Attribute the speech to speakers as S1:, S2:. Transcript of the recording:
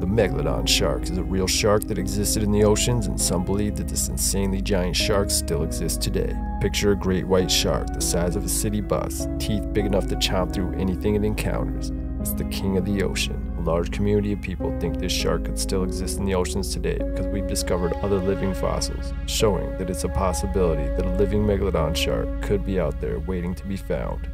S1: The megalodon shark is a real shark that existed in the oceans, and some believe that this insanely giant shark still exists today. Picture a great white shark the size of a city bus, teeth big enough to chomp through anything it encounters. It's the king of the ocean. A large community of people think this shark could still exist in the oceans today because we've discovered other living fossils, showing that it's a possibility that a living megalodon shark could be out there waiting to be found.